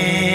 Amen.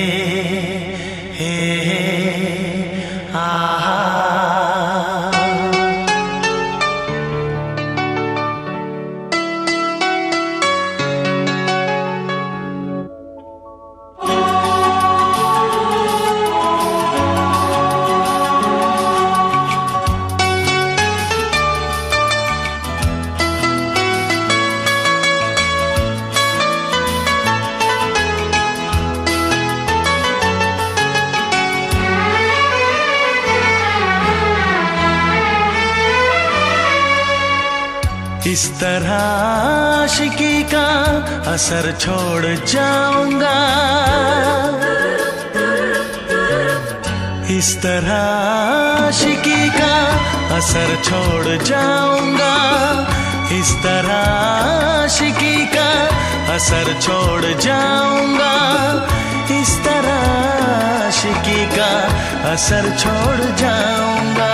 इस तरह आशिकी का असर छोड़ जाऊँगा। इस तरह आशिकी का असर छोड़ जाऊँगा। इस तरह आशिकी का असर छोड़ जाऊँगा। इस तरह आशिकी का असर छोड़ जाऊँगा।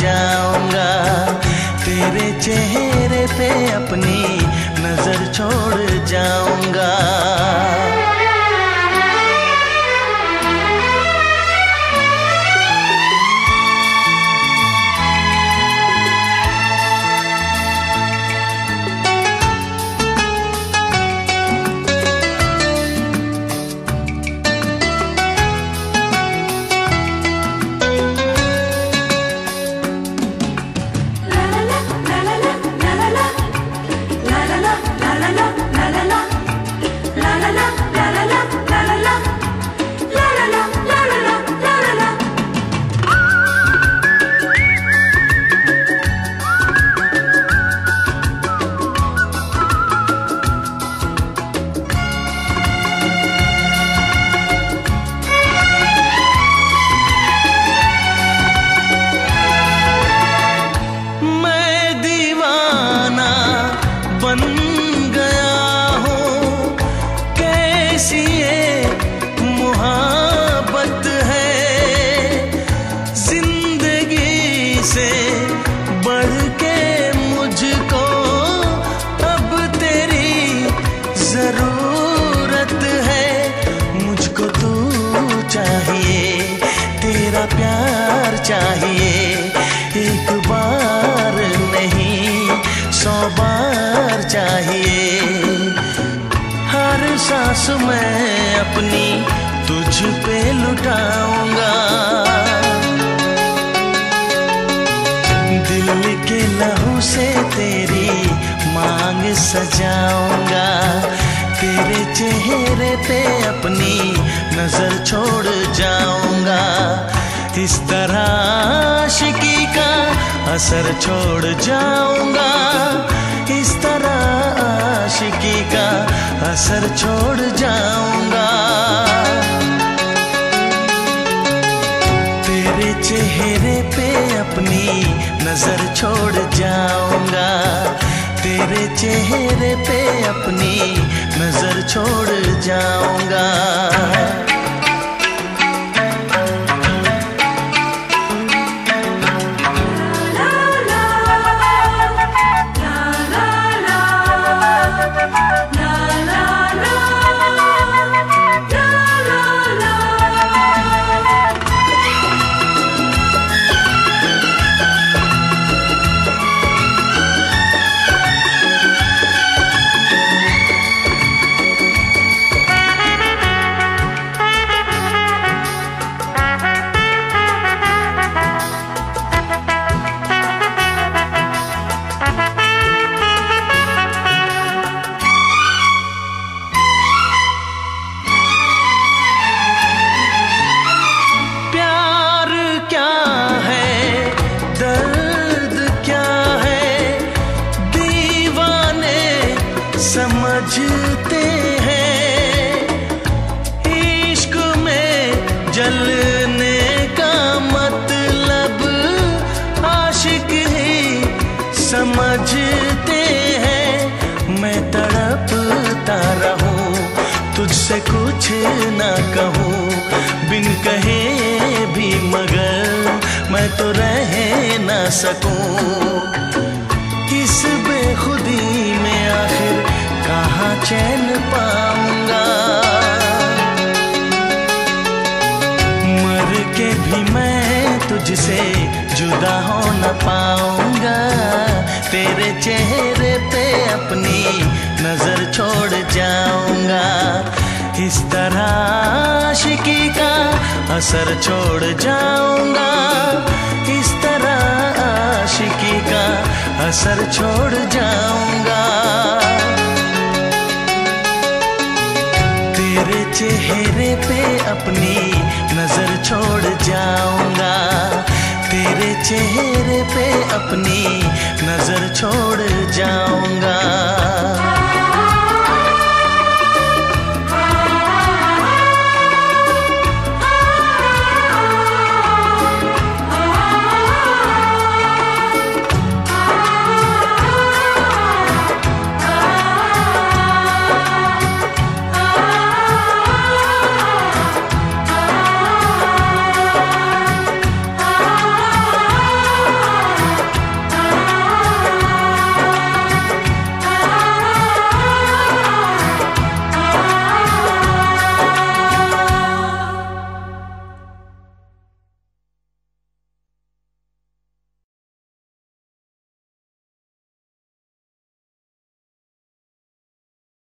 जाऊँगा। तेरे चेहरे पे अपनी सांस मैं अपनी तुझ पे लुटाऊँगा। दिल के लहू से तेरी मांग सजाऊँगा। तेरे चेहरे पे अपनी नज़र छोड़ जाऊँगा। इस तरह आशिकी का असर छोड़ जाऊँगा। इस तरह आशिकी का असर छोड़ जाऊँगा। तेरे चेहरे पे अपनी नज़र छोड़ जाऊँगा। तेरे चेहरे पे अपनी नज़र छोड़ जाऊँगा। कुछ ना कहूँ, बिन कहे भी मगर मैं तो रह ना सकूँ। किस बेखुदी में आखिर कहाँ चैन पाऊँगा? मर के भी मैं तुझसे जुदा हो न पाऊँगा। तेरे चेहरे पे अपनी नज़र छोड़ जाऊँगा। इस तरह आशिकी का असर छोड़ जाऊँगा, इस तरह आशिकी का असर छोड़ जाऊँगा। तेरे चेहरे पे अपनी नज़र छोड़ जाऊँगा, तेरे चेहरे पे अपनी नज़र छोड़ जाऊँगा।